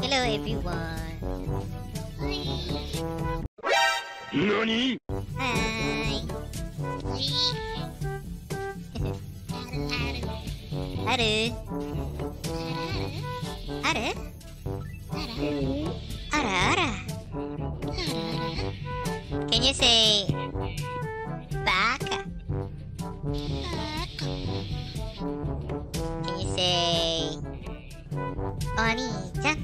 Hello everyone. 何 Hi. Haru. Haru? Ara ara. Can you say baka? Can you say Oni-chan?